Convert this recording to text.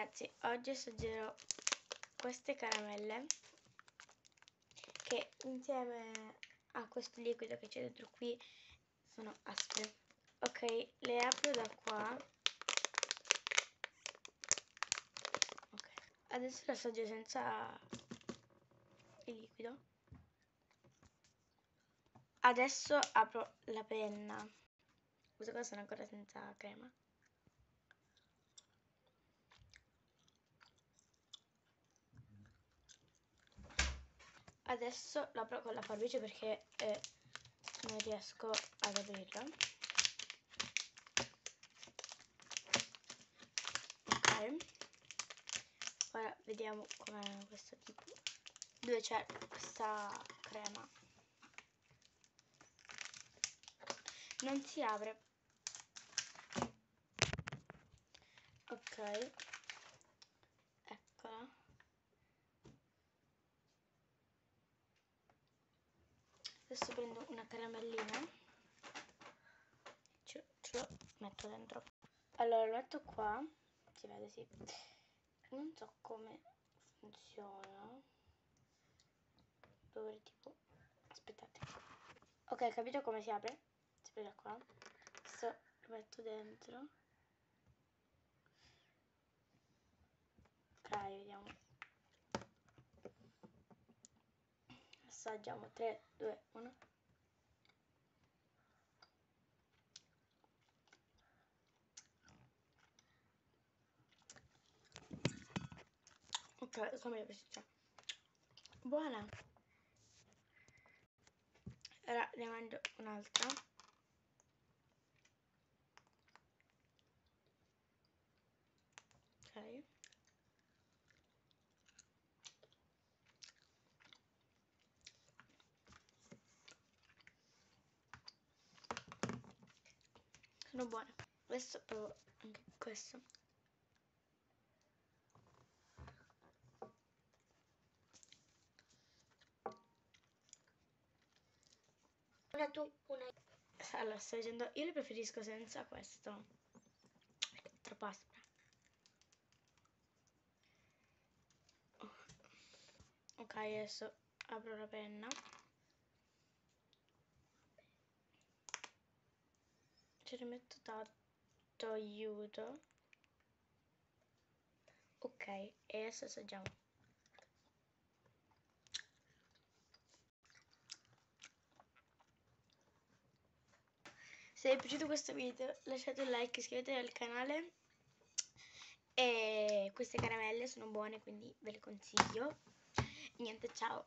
Ragazzi, oggi assaggerò queste caramelle che insieme a questo liquido che c'è dentro qui sono aspre. Ok, le apro da qua. Ok, adesso le assaggio senza il liquido. Adesso apro la penna. Queste qua sono ancora senza crema. Adesso l'apro con la forbice perché eh, non riesco ad aprirla. Ok. Ora vediamo com'è questo tipo. Dove c'è questa crema. Non si apre. Ok adesso prendo una caramellina. Ce, ce lo metto dentro. Allora lo metto qua. Si vede sì. Non so come funziona. Dovrei tipo aspettate. Ok capito come si apre. Si apre da qua. Adesso lo metto dentro. Ok vediamo assaggiamo 3, 2, 1 ok, come piace buona. Ora ne mangio un'altra. Ok sono buone adesso provo anche questo. Una tu una allora sto dicendo io le preferisco senza questo. È troppo aspra. Ok adesso apro la penna ci rimetto tanto aiuto. Ok e adesso assaggiamo. Se vi è piaciuto questo video lasciate un like iscrivetevi al canale. E queste caramelle sono buone quindi ve le consiglio. Niente ciao